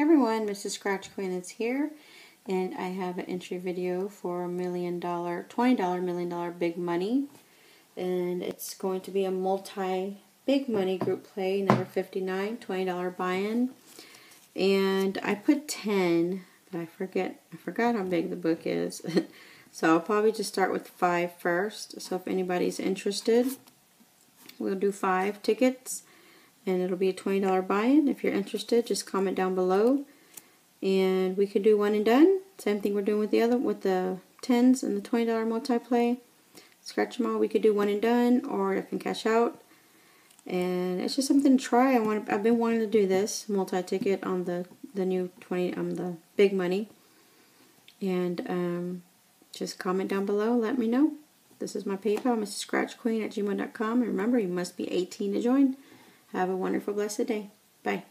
Everyone, Mrs. Scratch Queen is here, and I have an entry video for a million dollar, $20 million big money. And it's going to be a multi big money group play, number 59, $20 buy-in. And I put 10, but I forget, I forgot how big the book is. so I'll probably just start with five first. So if anybody's interested, we'll do five tickets and it'll be a $20 buy-in. If you're interested, just comment down below and we could do one and done. Same thing we're doing with the other with the 10s and the $20 multi-play. Scratch them all. We could do one and done or I can cash out. And it's just something to try. I want I've been wanting to do this multi-ticket on the the new 20 um the big money. And um just comment down below, let me know. This is my PayPal, Mrs. Scratch Queen at gmail.com. And remember, you must be 18 to join. Have a wonderful, blessed day. Bye.